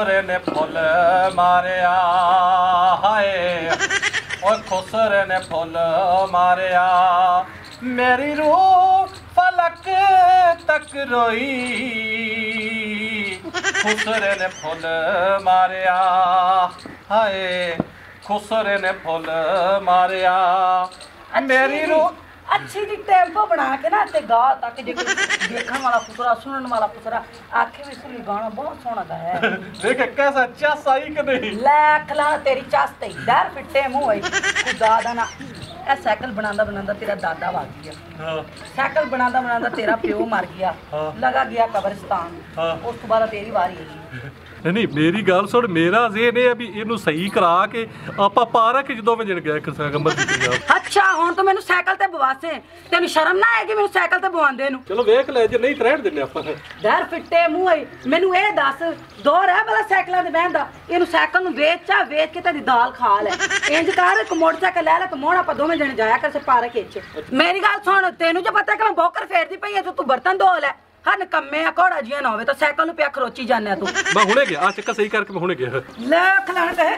ਖੁਸਰੇ ਨੇ ਫੁੱਲ ਮਾਰਿਆ, ਹਾਏ। ਓਏ ਖੁਸਰੇ ਨੇ ਫੁੱਲ ਮਾਰਿਆ। ਮੇਰੀ ਰੂਹ ਫਲਕ ਤੱਕ ਰੋਈ। ਖੁਸਰੇ ਨੇ ਫੁੱਲ ਮਾਰਿਆ, ਹਾਏ। ਖੁਸਰੇ ਨੇ ਫੁੱਲ ਮਾਰਿਆ। ਮੇਰੀ ਰੂਹ ਅੱਛੀ ਜੀ ਟੈਂਪੋ ਬਣਾ ਕੇ ਨਾ ਤੇ ਗਾ ਤੱਕ ਜੇ ਦੇਖਣ ਵਾਲਾ ਪੁੱਤਰਾ ਸੁਣਨ ਵਾਲਾ ਪੁੱਤਰਾ ਆਖੇ ਵੀ ਸੁਣੀ ਗਾਣਾ ਬਹੁਤ ਸੋਹਣਾ ਗਾ ਹੈ। ਦੇਖ ਕੈਸਾ ਅੱਛਾ ਸਹੀ ਕਿ ਨਹੀਂ? ਲੱਖ ਲਾ ਤੇਰੀ ਚਾਸ ਤੇ ਦਰ ਫਿੱਟੇ ਮੂੰਹ ਹੋਈ ਖੁਦਾ ਦਾ ਨਾ ਇਹ ਸਾਈਕਲ ਬਣਾਉਂਦਾ ਬਣਾਉਂਦਾ ਤੇਰਾ ਦਾਦਾ ਵਗ ਗਿਆ। ਹਾਂ। ਸਾਈਕਲ ਬਣਾਉਂਦਾ ਬਣਾਉਂਦਾ ਤੇਰਾ ਪਿਓ ਮਰ ਗਿਆ। ਹਾਂ। ਲਗਾ ਗਿਆ ਕਬਰਸਤਾਨ। ਹਾਂ। ਉਸ ਤੋਂ ਬਾਅਦ ਤੇਰੀ ਵਾਰੀ ਆਈ ਨਹੀਂ ਨਹੀਂ ਮੇਰੀ ਗੱਲ ਸੁਣ ਮੇਰਾ ਜ਼ੇਨ ਇਹ ਹੈ ਵੀ ਇਹਨੂੰ ਸਹੀ ਕਰਾ ਕੇ ਆਪਾਂ ਪਾਰਕ ਜਦੋਂ ਵਜਣ ਗਿਆ ਕਿਸੇ ਗੰਬਰ ਦੀ ਪੰਜਾਬ ਅੱਛਾ ਹੁਣ ਤਾਂ ਮੈਨੂੰ ਸਾਈਕਲ ਤੇ ਬਵਾਸੇ। ਤੈਨੂੰ ਸ਼ਰਮ ਨਾ ਆਏਗੀ ਮੈਨੂੰ ਸਾਈਕਲ ਤੇ ਬਵਾਉਂਦੇ ਨੂੰ? ਚਲੋ ਵੇਖ ਲੈ ਜੇ ਨਹੀਂ ਰਹਿਣ ਦਿੰਦੇ ਆਪਾਂ। ਦਰ ਫਿੱਟੇ ਮੂੰਹ ਹੋਈ ਮੈਨੂੰ ਇਹ ਦੱਸ ਦੌਰ ਹੈ ਬਲਾ ਸਾਈਕਲਾਂ ਤੇ ਬਹਿੰਦਾ ਇਹਨੂੰ ਸਾਈਕਲ ਨੂੰ ਵੇਚ ਚਾ ਵੇਚ ਕੇ ਤੇਰੀ ਦਾਲ ਖਾ ਲੈ। ਇੰਜ ਕਰ ਇੱਕ ਮੋਟਰਸਾਈਕਲ ਲੈ ਲੈ ਤੇ ਮੋੜ ਆਪਾਂ ਦੋਵੇਂ ਜਣੇ ਜਾਇਆ ਕਰ ਸੇ ਪਾਰਕ ਵਿੱਚ। ਮੇਰੀ ਗੱਲ ਸੁਣ ਤੈਨੂੰ ਜੇ ਪਤਾ ਕਿ ਮੈਂ ਬੋਕਰ ਫੇਰਦੀ ਪਈ ਐ ਤੂੰ ਬਰਤਨ ਧੋ ਲੈ। ਹਨ ਕੰਮੇ ਆ ਕੋੜਾ ਜੀਆ ਨਾ ਹੋਵੇ ਤਾਂ ਸਾਈਕਲ ਨੂੰ ਪਿਆ ਖਰੋਚੀ ਜਾਂਦੇ ਤੂੰ। ਮੈਂ ਹੁਣੇ ਗਿਆ ਆ ਚੱਕਾ ਸਹੀ ਕਰਕੇ ਮੈਂ ਹੁਣੇ ਗਿਆ। ਲੈ ਖਲਾਣ ਕਹੇ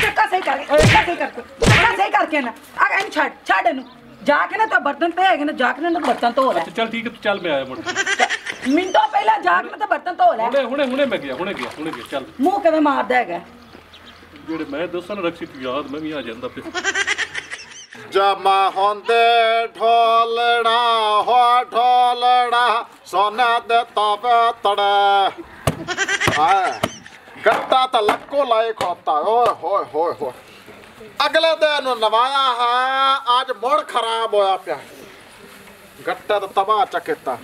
ਚੱਕਾ ਸਹੀ ਕਰ ਚੱਕਾ ਸਹੀ ਕਰਕੇ ਚੱਕਾ ਸਹੀ ਕਰਕੇ ਨਾ। ਆ ਇਹਨੂੰ ਛੱਡ ਛੱਡ ਇਹਨੂੰ। ਜਾ ਕੇ ਨਾ ਤਾਂ ਬਰਤਨ ਪਏ ਹੈਗੇ ਨੇ ਜਾ ਕੇ ਨਾ ਬਰਤਨ ਧੋ ਲੈ। ਚੱਲ ਠੀਕ ਹੈ ਤੂੰ ਚੱਲ ਮੈਂ ਆਇਆ ਮੁੜ ਮਿੰਟੋ ਪਹਿਲਾਂ ਜਾ ਕੇ ਤਾਂ ਬਰਤਨ ਧੋ ਲੈ। ਹੁਣੇ ਹੁਣੇ ਹੁਣੇ ਮੈਂ ਗਿਆ ਹੁਣੇ ਗਿਆ ਹੁਣੇ ਗਿਆ ਚੱਲ। ਮੂੰਹ ਕਿਵੇਂ ਮਾਰਦਾ ਹੈਗਾ? ਜਿਹੜੇ ਮੈਂ ਦੱਸਾਂ ਨਾ ਰਕਸ਼ਿਤ ਯਾਦ ਮੈਂ ਵੀ ਆ ਜਾਂਦਾ ਫਿਰ। ਜਮਾ ਹੁੰਦੇ ਢੋਲਣਾ ਹੋ ਢੋਲਣਾ ਸੋਨਾ ਦੇ ਤਬ ਤੜੇ। ਆ ਗੱਟਾ ਤਾਂ ਲੱਕੋ ਲਾਇ ਖੋਤਾ ਓਏ ਹੋਏ ਹੋਏ ਹੋਏ। ਅਗਲੇ ਦਿਨ ਨਵਾਇਆ ਹੈ ਅੱਜ ਮੋੜ ਖਰਾਬ ਹੋਇਆ ਪਿਆ। ਗੱਟਾ ਤਾਂ ਤਬਾਹ ਚੱਕੇਤਾ।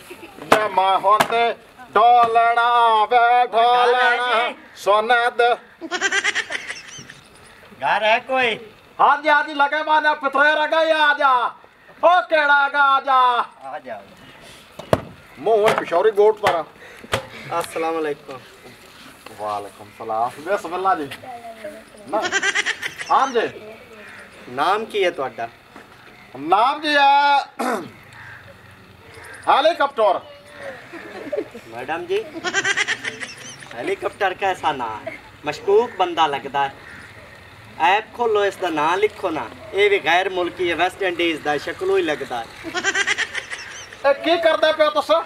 ਜਮਾ ਹੁੰਦੇ ਢੋਲਣਾ ਵੇ ਢੋਲਣਾ ਸੋਨਾ ਦੇ ਘਰ ਕੋਈ। ਹਾਂਜੀ ਹਾਂਜੀ ਲਗੇ ਮਾਨੇ ਪਤਰੇ ਰਗਾ ਆ ਜਾ ਓ ਕਿਹੜਾ ਗਾ ਆ ਜਾ आ जाओ ਮੂੰਹ ਵਿੱਚ ਪਿਸ਼ੌਰੀ ਗੋਟ ਤਰਾ अस्सलाम वालेकुम ਵਾਲੇਕੁਮ ਸਲਾਮ ਬਿਸਮਿਲ੍ਲਾ ਜੀ ਨਾ ਹਾਂਜੀ नाम की है ਤੁਹਾਡਾ ਨਾਮ ਜੀ ਹੈ ਹੈਲੀਕਾਪਟਰ मैडम जी हेलीकॉप्टर कैसा नाम है मशकूक बंदा लगता है ਐਪ ਖੋਲੋ ਇਸ ਦਾ ਨਾਂ ਲਿਖੋ ਨਾ। ਇਹ ਵੀ ਗੈਰ ਮੁਲਕੀ ਹੈ ਵੈਸਟ ਇੰਡੀਜ਼ ਦਾ ਸ਼ਕਲੋਂ ਹੀ ਲੱਗਦਾ ਇਹ ਕੀ ਕਰਦੇ ਪਿਆ ਤੁਸੀਂ?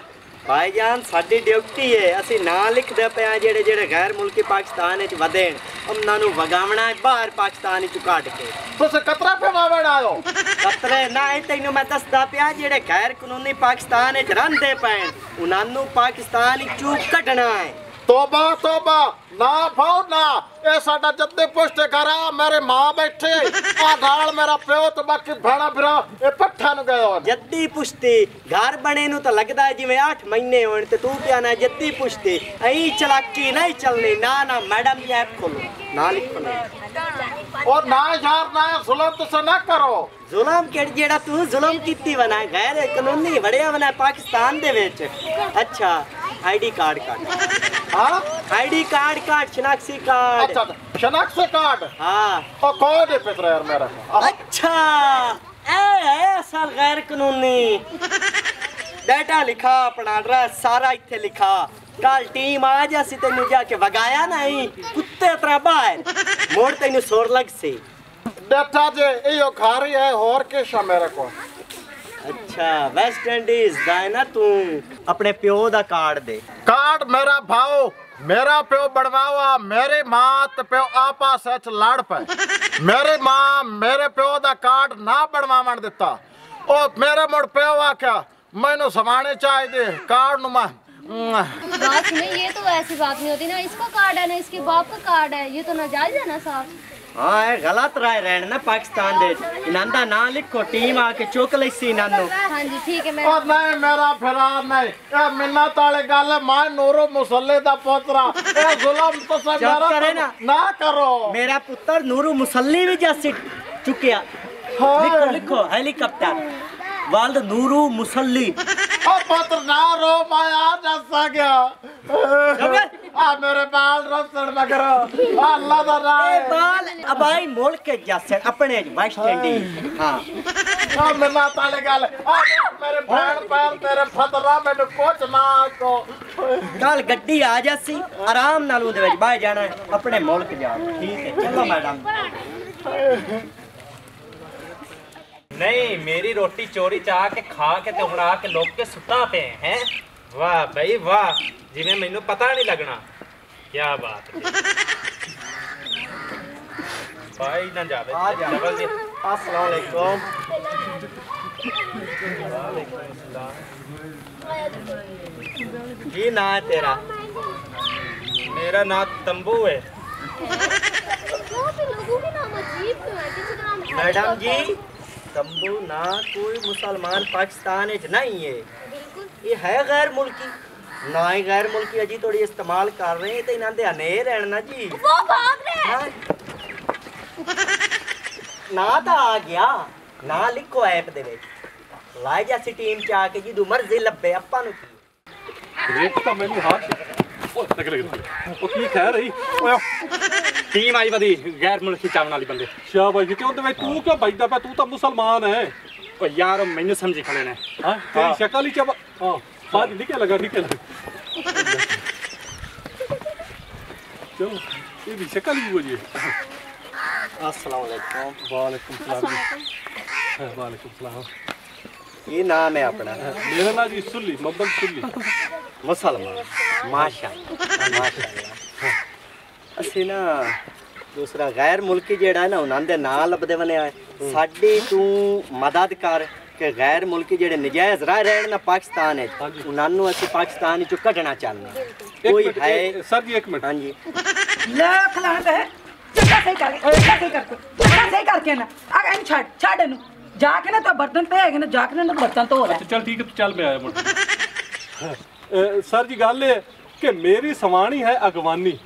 ਭਾਈ ਜਾਨ ਸਾਡੀ ਡਿਊਟੀ ਹੈ ਅਸੀਂ ਨਾਂ ਲਿਖਦੇ ਪਿਆ ਜਿਹੜੇ ਜਿਹੜੇ ਗੈਰ ਮੁਲਕੀ ਪਾਕਿਸਤਾਨ ਵਿੱਚ ਵਧੇਣ ਉਹਨਾਂ ਨੂੰ ਵਗਾਵਣਾ ਹੈ ਬਾਹਰ ਪਾਕਿਸਤਾਨ ਵਿੱਚ ਕੱਢ ਕੇ। ਤੁਸੀਂ ਕਤਰਾ ਪੇ ਵਾਵਣ ਆਇਓ? ਕਤਰੇ ਨਾ ਇਹ ਤੈਨੂੰ ਮੈਂ ਦੱਸਦਾ ਪਿਆ ਜਿਹੜੇ ਗੈਰ ਕਾਨੂੰਨੀ ਪਾਕਿਸਤਾਨ ਵਿੱਚ ਰਹਿੰਦੇ ਪੈਣ ਉਹਨਾਂ ਨੂੰ ਪਾਕਿਸਤਾਨ ਵਿੱਚੋਂ ਕੱਢਣਾ ਹੈ। ਤੋਬਾ ਤੋਬਾ ਨਾ ਭਾਉ ਨਾ। ਇਹ ਸਾਡਾ ਜੱਦੇ ਪੁਸ਼ਟ ਆ ਮੇਰੇ ਮਾਂ ਬੈਠੇ। ਆ ਗਾਲ ਮੇਰਾ ਪਿਓ ਤੇ ਬਾਕੀ ਭੈਣਾ ਭਰਾ ਇਹ ਪੱਠਾ ਨੂੰ ਗਏ ਹੋਣ। ਜੱਦੀ ਪੁਸ਼ਤੀ ਘਰ ਬਣੇ ਨੂੰ ਤਾਂ ਲੱਗਦਾ ਜਿਵੇਂ 8 ਮਹੀਨੇ ਹੋਣ ਤੇ ਤੂੰ ਪਿਆ ਨਾ ਜੱਦੀ ਪੁਸ਼ਤੀ ਐਂ ਚਲਾਕੀ ਨਹੀਂ ਚੱਲਣੀ ਨਾ ਨਾ ਮੈਡਮ ਜੀ ਐਪ ਖੋਲੋ। ਨਾ ਲਿਖੋ। ਨਾ ਔਰ ਨਾ ਯਾਰ ਨਾ ਜ਼ੁਲਮ ਤੁਸੀਂ ਨਾ ਕਰੋ। ਜ਼ੁਲਮ ਕਿਹੜ ਜਿਹੜਾ ਤੂੰ ਜ਼ੁਲਮ ਕੀਤੀ ਬਣਾ ਗੈਰ ਕਾਨੂੰਨੀ ਵੜਿਆ ਬਣਾ ਪਾਕਿਸਤਾਨ ਦੇ ਵਿੱਚ। ਅੱਛਾ ਆਈਡੀ ਕਾਰਡ ਕਾਰਡ ਹਾਂ ਆਈਡੀ ਕਾਰਡ ਕਾਰਡ ਸ਼ਨਾਖਤੀ ਕਾਰਡ ਅੱਛਾ ਸ਼ਨਾਖਤ ਕਾਰਡ ਹਾਂ ਉਹ ਕੋਈ ਦੇ ਪਿਤਰ ਯਾਰ ਮੇਰਾ ਆਹ, ਅੱਛਾ ਇਹ ਹੈ ਅਸਲ ਗੈਰ ਕਾਨੂੰਨੀ ਡਾਟਾ ਲਿਖਾ ਆਪਣਾ ਐਡਰੈਸ ਸਾਰਾ ਇੱਥੇ ਲਿਖਾ ਕੱਲ ਟੀਮ ਆ ਜਾਸੀ ਤੈਨੂੰ ਜਾ ਕੇ ਵਗਾਇਆ ਨਹੀਂ ਕੁੱਤੇ ਤਰ੍ਹਾਂ ਬਾਹਰ ਮੋੜ ਤੈਨੂੰ ਸੋਰ ਲੱਗ ਸੀ ਬੇਟਾ ਜੀ ਇਹੋ ਘਰ ਹੀ ਹੈ ਹੋਰ ਕਿਸ਼ਾ ਮੇਰੇ ਕੋਲ ਅੱਛਾ ਵੈਸਟ ਇੰਡੀਜ਼ ਦਾ ਹੈ ਨਾ ਤੂੰ ਆਪਣੇ ਪਿਓ ਦਾ ਕਾਰਡ ਦੇ ਕਾਰਡ ਮੇਰਾ ਭਾਉ ਮੇਰਾ ਪਿਓ ਬੜਵਾਵਾ ਮੇਰੀ ਮਾਂ ਤੇ ਪਿਓ ਆਪਸ ਵਿੱਚ ਲੜ ਪਏ ਮੇਰੀ ਮਾਂ ਮੇਰੇ ਪਿਓ ਦਾ ਕਾਰਡ ਨਾ ਬਣਵਾਉਣ ਦਿੱਤਾ ਉਹ ਮੇਰੇ ਮੁੜ ਪਿਓ ਆਖਿਆ ਮੈਨੂੰ ਸਮਾਣੇ ਚਾਹੀਦੇ ਕਾਰਡ ਨੂੰ ਮੈਂ ਉਮ, बात सुनिए ये तो ऐसी बात नहीं होती ना इसका कार्ड है ना इसके बाप का कार्ड है ये तो नाजायज है ना साहब ਹਾਂ ਗਲਤ ਰਾਏ ਰਹਿਣ ਨਾ ਪਾਕਿਸਤਾਨ ਦੇ। ਇਹਨਾਂ ਦਾ ਨਾਂ ਲਿਖੋ ਟੀਮ ਆ ਕੇ ਚੁੱਕ ਲਈ ਸੀ ਇਹਨਾਂ ਨੂੰ। ਹਾਂਜੀ ਠੀਕ ਹੈ ਮੈਂ ਉਹ ਨਹੀਂ ਮੇਰਾ ਫਰਾਰ ਨਹੀਂ। ਇਹ ਮਿੰਨਤ ਵਾਲੇ ਗੱਲ ਮੈਂ ਨੂਰੋ ਮੁਸੱਲੇ ਦਾ ਪੋਤਰਾ ਇਹ ਜ਼ੁਲਮ ਤੁਸੀਂ ਮੇਰਾ ਨਾ। ਕਰੋ। ਮੇਰਾ ਪੁੱਤਰ ਨੂਰੋ ਮੁਸੱਲੀ ਵੀ ਜਾ ਸਿੱਟ ਚੁੱਕਿਆ। ਲਿਖੋ ਲਿਖੋ ਹੈਲੀਕਾਪਟਰ। ਵਾਲਦ ਨੂਰੂ ਮੁਸੱਲੀ। ਉਹ ਪੁੱਤਰ ਨਾ ਰੋ ਮੈਂ ਆ ਦੱਸ ਗਿਆ। ਆ ਮੇਰੇ ਬਾਲ ਰਸਣ ਮਗਰ ਅੱਲਾ ਦਾ ਇਹ ਨਾਮ ਬਾਲ ਅਬਾਈ ਮੁਲਕ ਜਾਸਣ ਆਪਣੇ ਵੈਸਟ ਇੰਡੀਜ਼ ਹਾਂ ਆ ਮੈਨਾਂ ਤਾਲੇ ਗੱਲ ਆ ਮੇਰੇ ਭੈਣ ਪੈਰ ਤੇਰੇ ਫਤਰਾ ਮੈਨੂੰ ਕੁਛ ਨਾ ਕੋ ਕੱਲ ਗੱਡੀ ਆ ਜਾਸੀ ਆਰਾਮ ਨਾਲ ਉਹਦੇ ਵਿੱਚ ਬਾਹਰ ਜਾਣਾ ਹੈ, ਆਪਣੇ ਮੁਲਕ ਜਾ ਠੀਕ ਹੈ ਚਲੋ ਮੈਡਮ ਨਹੀਂ ਮੇਰੀ ਰੋਟੀ ਚੋਰੀ ਚਾ ਕੇ ਖਾ ਕੇ ਤੇ ਹੁਣ ਆ ਕੇ ਲੋਕ ਕੇ ਸੁੱਤਾ ਪਏ ਹੈ ਵਾਹ ਬਈ ਵਾਹ ਜਿਵੇਂ ਮੈਨੂੰ ਪਤਾ ਨਹੀਂ ਲੱਗਣਾ ਕੀ ਬਾਤ ਹੈ ਭਾਈ ਨਾ ਜਾਵੇ ਆ ਜਾ। ਜਬਲ ਜੀ अस्सलाम वालेकुम ਕੀ ਨਾਂ ਹੈ ਤੇਰਾ मेरा नाम तंबू है क्यों भी लोगों के नाम अजीब क्यों है किसी का नाम हैदर मैडम होता है। जी तंबू ना कोई मुसलमान पाकिस्तान ਵਿੱਚ नहीं है बिल्कुल ਇਹ ਹੈ ਗੈਰ ਮੁਲਕੀ ਨਾ ਹੀ ਗੈਰ ਮੁਲਕੀ ਅਜੀ ਤੁਹਾਡੀ ਇਸਤੇਮਾਲ ਕਰ ਰਹੇ ਤੇ ਇਹਨਾਂ ਦੇ ਹਨੇ ਰਹਿਣ ਨਾ ਜੀ। ਉਹ ਭਾਗ ਰਹੇ ਨਾ ਤਾਂ ਆ ਗਿਆ ਨਾ ਲਿਖੋ ਐਪ ਦੇ ਵਿੱਚ। ਲਾਈ ਜਾ ਸੀ ਟੀਮ ਚ ਆ ਕੇ ਜੀ ਦੂ ਮਰਜ਼ੀ ਲੱਭੇ ਆਪਾਂ ਨੂੰ ਕੀ? ਇੱਕ ਤਾਂ ਮੈਨੂੰ ਹੱਥ ਓਏ ਤੱਕ ਲੱਗ ਉਹ ਕੀ ਕਹਿ ਰਹੀ? ਓਏ ਟੀਮ ਆਈ ਬਦੀ ਗੈਰ ਮੁਲਕੀ ਚਾਵਣ ਵਾਲੀ ਬੰਦੇ। ਸ਼ਾਬਾਸ਼ ਜੀ ਕਿਉਂ ਤੇ ਤੂੰ ਕਿਉਂ ਭਜਦਾ ਪਿਆ? ਤੂੰ ਤਾਂ ਮੁਸਲਮਾਨ ਹੈ ਓ ਯਾਰ ਮੈਨੂੰ ਸਮਝੀ ਖੜੇ ਨੇ। ਹਾਂ ਤੇਰੀ ਸ਼ਕਲ ਹੀ ਚਬ ਹਾਂ। ਬਾਅਦ ਨਿਕਲ ਲਗਾ ਨਿਕਲ ਚਲੋ ਇਹ ਵੀ ਸ਼ਕਲ ਹੀ ਹੋ ਜੀ ਅਸਲਾਮ ਵਾਲੇਕੁਮ ਸਲਾਮ ਵਾਲੇਕੁਮ ਸਲਾਮ ਇਹ ਨਾਮ ਹੈ ਆਪਣਾ ਮੇਰਾ ਨਾਮ ਜੀ ਸੁੱਲੀ ਮੁਹੰਮਦ ਸੁੱਲੀ ਮੁਸਲਮਾਨ ਮਾਸ਼ਾ ਮਾਸ਼ਾ ਅਸੀਂ ਨਾ ਦੂਸਰਾ ਗੈਰ ਮੁਲਕੀ ਜਿਹੜਾ ਹੈ ਨਾ ਉਹਨਾਂ ਦੇ ਨਾਂ ਲੱਭਦੇ ਬਣਿਆ ਸਾਡੀ ਤੂੰ ਮਦਦ ਕਰ ਕਿ ਗੈਰ ਮੁਲਕੀ ਜਿਹੜੇ ਨਜਾਇਜ਼ ਰਹਿ ਰਹੇ ਨਾ ਪਾਕਿਸਤਾਨ ਵਿੱਚ। ਉਹਨਾਂ ਨੂੰ ਅਸੀਂ ਪਾਕਿਸਤਾਨ ਵਿੱਚੋਂ ਕੱਢਣਾ ਚਾਹੁੰਦੇ ਕੋਈ ਹੈ ਸਰ ਜੀ ਇੱਕ ਮਿੰਟ। ਹਾਂਜੀ। ਲੱਖ ਲਾਂਟ ਹੈ। ਚੱਕਾ ਸਹੀ ਕਰ ਚੱਕਾ ਸਹੀ ਕਰ ਚੱਕਾ ਸਹੀ ਕਰਕੇ ਨਾ। ਆ ਇਹਨੂੰ ਛੱਡ ਛੱਡ ਇਹਨੂੰ। ਜਾ ਕੇ ਨਾ ਤਾਂ ਬਰਤਨ ਪਏ ਹੈਗੇ ਨਾ ਜਾ ਕੇ ਨਾ ਇਹਨੂੰ ਬਰਤਨ ਧੋ ਲੈ। ਚੱਲ ਠੀਕ ਹੈ ਤੂੰ ਚੱਲ ਮੈਂ ਆਇਆ ਮੁੜ ਅਹ, ਸਰ ਜੀ ਗੱਲ ਇਹ ਕਿ ਮੇਰੀ ਸਵਾਣੀ ਹੈ ਅਗਵਾਨੀ।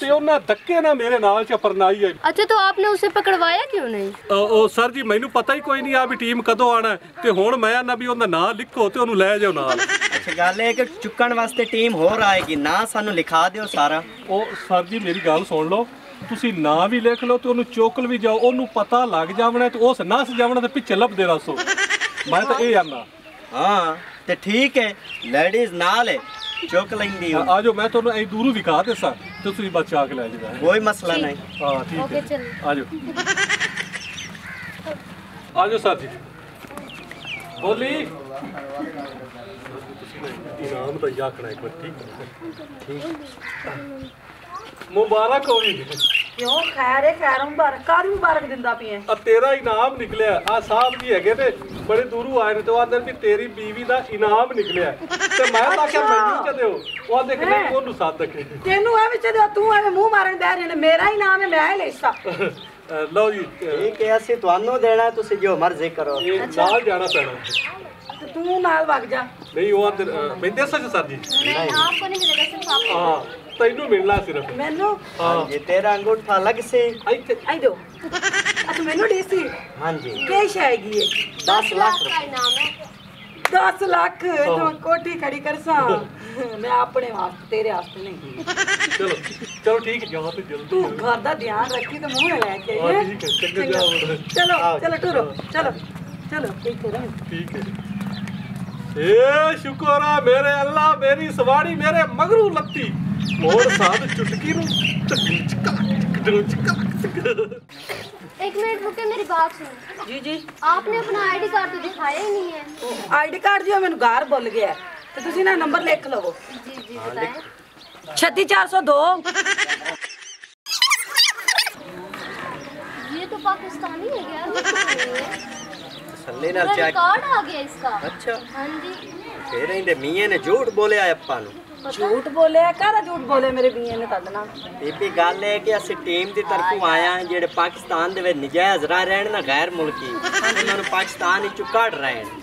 ਤੇ ਉਹਨਾਂ ਧੱਕੇ ਨਾਲ ਮੇਰੇ ਨਾਲ ਚਪਰਨਾਈ ਹੈ। ਅੱਛਾ ਤਾਂ ਆਪਨੇ ਉਸੇ ਪਕੜਵਾਇਆ ਕਿਉਂ ਨਹੀਂ? ਉਹ ਸਰ ਜੀ ਮੈਨੂੰ ਪਤਾ ਹੀ ਕੋਈ ਨਹੀਂ ਆ ਵੀ ਟੀਮ ਕਦੋਂ ਆਣਾ ਤੇ ਹੁਣ ਮੈਂ ਨਾ ਵੀ ਉਹਦਾ ਨਾਂ ਲਿਖੋ ਤੇ ਉਹਨੂੰ ਲੈ ਜਾਓ ਨਾਲ। ਅੱਛਾ ਗੱਲ ਇਹ ਕਿ ਚੁੱਕਣ ਵਾਸਤੇ ਟੀਮ ਹੋਰ ਆਏਗੀ। ਨਾ ਸਾਨੂੰ ਲਿਖਾ ਦਿਓ ਸਾਰਾ। ਉਹ ਸਰ ਜੀ ਮੇਰੀ ਗੱਲ ਸੁਣ ਲਓ। ਤੁਸੀਂ ਨਾਂ ਵੀ ਲਿਖ ਲਓ ਤੇ ਉਹਨੂੰ ਚੋਕਲ ਵੀ ਜਾਓ। ਉਹਨੂੰ ਪਤਾ ਲੱਗ ਜਾਵਣਾ ਤੇ ਉਸ ਨਾ ਸਜਾਵਣਾ ਤੇ ਪਿੱਛੇ ਲੱਭਦੇ ਰਸੋ। ਮੈਂ ਤਾਂ ਇਹ ਆਂਦਾ ਹਾਂ ਤੇ ਠੀਕ ਹੈ। ਲੇਡੀਜ਼ ਨਾਲ ਹੈ। ਚੁੱਕ ਲੈਂਦੀ ਆ ਜਾਓ ਮੈਂ ਤੁਹਾਨੂੰ ਐਂ ਦੂਰੋਂ ਵਿਖਾ ਦੇਸਾਂ ਤੁਸੀਂ ਬਚਾ ਕੇ ਲੈ ਜਾਣਾ ਕੋਈ ਮਸਲਾ ਨਹੀਂ। ਹਾਂ ਠੀਕ ਹੈ। ਆ ਜਾਓ। ਸਾਥੀ। ਬੋਲੀ। ਇਨਾਮ ਤਾਂ ਯਾਕਣਾ ਇੱਕ ਵਾਰ ਠੀਕ ਮੁਬਾਰਕ ਹੋਵੇ ਤੇਰਾ ਇਨਾਮ ਨਿਕਲਿਆ। ਆ ਸਾਹਿਬ ਜੀ ਹੈਗੇ ਤੇ ਬੜੇ ਦੂਰੋਂ ਆਏ ਨੇ ਤੇ ਉਹ ਆਂਦੇ ਵੀ ਤੇਰੀ ਬੀਵੀ ਦਾ ਇਨਾਮ ਨਿਕਲਿਆ। ਤੇ ਮੈਂ ਤਾਂ ਕਿ ਮੈਨੂੰ ਚ ਦਿਓ? ਉਹ ਆਂਦੇ ਕਿ ਨਹੀਂ ਉਹਨੂੰ ਸਾਥ ਰੱਖੇ ਤੈਨੂੰ ਐਵੇਂ ਚ ਦਿਓ ਤੂੰ ਐਵੇਂ ਮੂੰਹ ਮਾਰਨ ਦੇ ਰਿਹਾ ਮੇਰਾ ਇਨਾਮ ਹੈ ਮੈਂ ਹੀ ਲੈਸਾ ਲਓ ਜੀ ਠੀਕ ਹੈ ਅਸੀਂ ਤੁਹਾਨੂੰ ਦੇਣਾ ਤੁਸੀਂ ਜੋ ਮਰਜ਼ੀ ਕਰੋ। ਨਾਲ ਜਾਣਾ ਪੈਣਾ। ਤੂੰ ਨਾਲ ਵਗ ਜਾ। ਨਹੀਂ ਉਹ ਆਂਦੇ ਮੈਂ ਦੱਸਾਂ ਸਰ ਜੀ। ਨਹੀਂ ਆਪ ਕੋ ਨਹੀਂ ਮਿਲੇਗਾ ਸਿਰਫ ਆਪ ਹਾਂ। ਤੈਨੂੰ ਮਿਲਣਾ ਸਿਰਫ। ਮੈਨੂੰ? ਹਾਂਜੀ ਤੇਰਾ ਅੰਗੂਠਾ ਲੱਗ ਸੇ। ਆਈ ਦੋ। ਅੱਛਾ ਮੈਨੂੰ ਡੀਸੀ ਹਾਂਜੀ। ਕੈਸ਼ ਆਏਗੀ 10 ਲੱਖ ਦਾ ਇਨਾਮ ਹੈ। 10 ਲੱਖ ਤੂੰ ਕੋਠੀ ਖੜੀ ਕਰਸਾ ਮੈਂ ਆਪਣੇ ਵਾਸਤੇ ਤੇਰੇ ਵਾਸਤੇ ਨਹੀਂ। ਚਲੋ ਚਲੋ ਠੀਕ ਜਾ ਤੇ ਜਲਦੀ। ਤੂੰ ਘਰ ਦਾ ਧਿਆਨ ਰੱਖੀ ਤੇ ਮੂੰਹ ਲੈ ਕੇ ਹਾਂ ਚਲੋ ਚਲੋ ਟੁਰੋ। ਚਲੋ। ਚਲੋ ਠੀਕ ਹੈ ਠੀਕ ਹੈ ਏ ਸ਼ੁਕਰ ਆ ਮੇਰੇ ਅੱਲਾ ਮੇਰੀ ਸਵਾਰੀ ਮੇਰੇ ਮਗਰੂ ਲੱਤੀ। ਹੋਰ ਸਾਧ ਚੁਟਕੀ ਨੂੰ ਚੱਕੀ ਚੱਕਾ ਚੱਕਾ ਚੱਕਾ एक मिनट रुके मेरी बात सुनो ਜੀ ਜੀ आपने अपना आईडी कार्ड तो दिखाया ही नहीं है ਆਈਡੀ ਕਾਰਡ ਜੀ ਉਹ ਮੈਨੂੰ ਗਾਰ ਭੁੱਲ ਗਿਆ ਤੇ ਤੁਸੀਂ ਨਾ ਨੰਬਰ ਲਿਖ ਲਵੋ जी जी बताएं 36402 ये तो पाकिस्तानी है यार ਥੱਲੇ ਨਾਲ ਚੈੱਕ रिकॉर्ड आ गया इसका ਅੱਛਾ हाँ जी ਫੇਰ ਇਹਦੇ ਮੀਆਂ ਨੇ ਝੂਠ ਬੋਲਿਆ ਆਪਾਂ ਨੂੰ ਝੂਠ ਬੋਲਿਆ, ਕਾਹਦਾ ਝੂਠ ਬੋਲਿਆ ਮੇਰੇ ਬੀਏ ਨੇ ਤਦ ਬੀਬੀ, ਗੱਲ ਹੈ ਕਿ ਅਸੀਂ ਟੀਮ ਦੀ ਤਰਫੋਂ ਆਏ ਹਾਂ, ਜਿਹੜੇ ਪਾਕਿਸਤਾਨ ਦੇ ਵਿੱਚ ਨਜਾਇਜ਼ ਰਹਿ ਰਹਿਣ ਨਾ ਗੈਰ ਮੁਲਕੀ, ਉਹਨਾਂ ਨੂੰ ਪਾਕਿਸਤਾਨ ਵਿੱਚੋਂ ਕੱਢ ਰਹੇ ਨੇ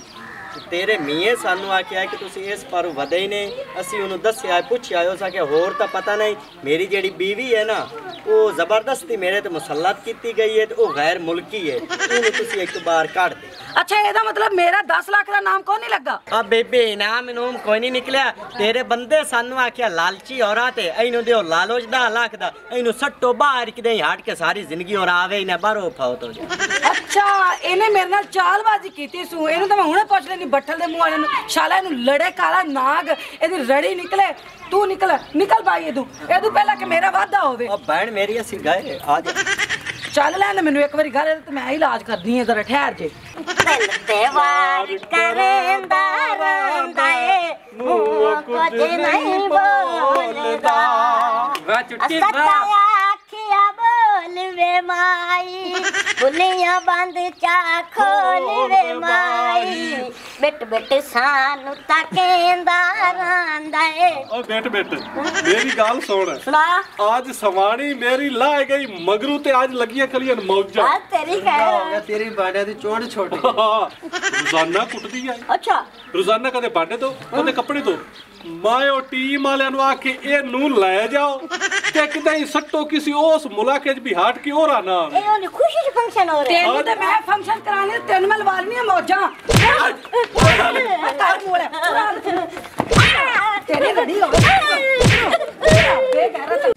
ਤੇਰੇ ਮੀਏ ਸਾਨੂੰ ਆਖਿਆ ਕਿ ਤੁਸੀਂ ਇਸ ਪਰ ਵਧੇ ਹੀ ਨੇ ਅਸੀਂ ਉਹਨੂੰ ਦੱਸਿਆ, ਪੁੱਛਿਆ ਉਸ ਆਖਿਆ, ਹੋਰ ਤਾਂ ਪਤਾ ਨਹੀਂ, ਮੇਰੀ ਜਿਹੜੀ ਬੀਵੀ ਹੈ ਨਾ ਉਹ ਜ਼ਬਰਦਸਤੀ ਮੇਰੇ ਤੇ ਮੁਸਲਤ ਕੀਤੀ ਗਈ ਹੈ ਤੇ ਉਹ ਗੈਰ ਮੁਲਕੀ ਹੈ ਉਹਨੂੰ ਤੁਸੀਂ ਇੱਕ ਵਾਰ ਕੱਢ ਦੇ ਅੱਛਾ ਇਹਦਾ ਮਤਲਬ ਮੇਰਾ 10 ਲੱਖ ਦਾ ਨਾਮ ਕੌਣ ਨਹੀਂ ਲੱਗਾ ਆ ਬੇਬੇ ਇਨਾਮ ਇਨੂਮ ਕੋਈ ਨਹੀਂ ਨਿਕਲਿਆ ਤੇਰੇ ਬੰਦੇ ਸਾਨੂੰ ਆਖਿਆ ਲਾਲਚੀ ਔਰਾ ਤੇ ਇਹਨੂੰ ਦਿਓ ਲਾਲਚ ਦਾ ਲੱਖ ਦਾ ਇਹਨੂੰ ਸੱਟੋ ਬਾਹਰ ਕਿਤੇ ਹੀ ਹਟ ਕੇ ਸਾਰੀ ਜ਼ਿੰਦਗੀ ਔਰ ਆਵੇ ਹੀ ਨਾ ਬਾਹਰੋਂ ਫੌਤ ਹੋ ਜਾ ਅੱਛਾ ਇਹਨੇ ਮੇਰੇ ਨਾਲ ਚਾਲਬਾਜ਼ੀ ਕੀਤੀ ਸੂ। ਇਹਨੂੰ ਤਾਂ ਮੈਂ ਹੁਣੇ ਪੁੱਛ ਲੈਣੀ ਬੱਠਲ ਦੇ ਮੂੰਹ ਵਾਲੇ ਨੂੰ ਸ਼ਾਲਾ ਇਹਨੂੰ ਲੜੇ ਕਾਲਾ ਨਾਗ ਇਹਦੀ ਰੜੀ ਨਿਕਲੇ ਤੂੰ ਨਿਕਲ ਨਿਕਲ ਬਾਈ ਇਹਦੂ ਇਹਦੂ ਪਹਿਲਾਂ ਕਿ ਮੇਰਾ ਵਾਦਾ ਹੋਵੇ? ਉਹ ਭੈਣ ਮੇਰੀ ਅਸੀਂ ਗਏ ਆ ਜਾ। ਚੱਲ ਲੈਣ ਮੈਨੂੰ ਇੱਕ ਵਾਰੀ ਘਰ ਤੇ ਮੈਂ ਇਲਾਜ ਕਰਦੀ ਹਾਂ ਜ਼ਰਾ ਠਹਿਰ ਜੇ। ਤੇ ਵਾਰ ਕਰੇਂਦਾ ਰਹਿੰਦਾ ਏ ਮੂੰਹ ਕੁਝ ਨਹੀਂ ਬੋਲਦਾ। ਵਾਹ ਚੁੱਟੀ ਬੋਲ ਵੇ ਮਾਈ। ਬੁੱਲੀਆਂ ਬੰਦ ਚਾ ਖੋਲ ਵੇ ਮਾਈ। ਬਿਟ ਬਿਟ ਸਾਨੂੰ ਤਾਂ ਕਹਿੰਦਾ ਰਹਿੰਦਾ ਏ। ਓ ਬੈਠ ਬੈਠ ਮੇਰੀ ਗੱਲ ਸੁਣ। ਸੁਣਾ। ਅੱਜ ਸਵਾਣੀ ਮੇਰੀ ਲਾਹ ਗਈ ਮਗਰੂ ਤੇ ਅੱਜ ਲੱਗੀਆਂ ਕਲੀਆਂ ਮੌਜਾਂ। ਆ ਤੇਰੀ ਕਹਿ ਤੇਰੀ ਬਾੜਿਆਂ ਦੀ ਚੋੜ ਛੋਟੀ। ਰੋਜ਼ਾਨਾ ਕੁੱਟਦੀ ਆ ਅੱਛਾ। ਰੋਜ਼ਾਨਾ ਕਦੇ ਬਾਂਡੇ ਤੋਂ ਕਦੇ ਕੱਪੜੇ ਤੋਂ ਮੈਂ ਉਹ ਟੀਮ ਵਾਲਿਆਂ ਨੂੰ ਆਖੇ ਇਹ ਨੂੰ ਲੈ ਜਾਓ ਤੇ ਕਿਤੇ ਹੀ ਸੱਟੋ ਕਿਸੇ ਉਸ ਮੁਲਾਕੇ 'ਚ ਵੀ ਹਟ ਕੇ ਹੋਰ ਆਣਾ ਇਹ ਉਹਦੀ ਖੁਸ਼ੀ ਚ ਫੰਕਸ਼ਨ ਹੋ ਰਿਹਾ ਤੈਨੂੰ ਤੇ ਮੈਂ ਫੰਕਸ਼ਨ ਕਰਾਣੇ ਤੇ ਤੈਨੂੰ ਮੈਂ ਲਵਾ ਲਈਆਂ ਮੌਜਾਂ ਕਰ ਮੂਲੇ ਤੇਰੀ ਰੜੀ ਹੋ ਗਈ ਬੇਗੈਰਤ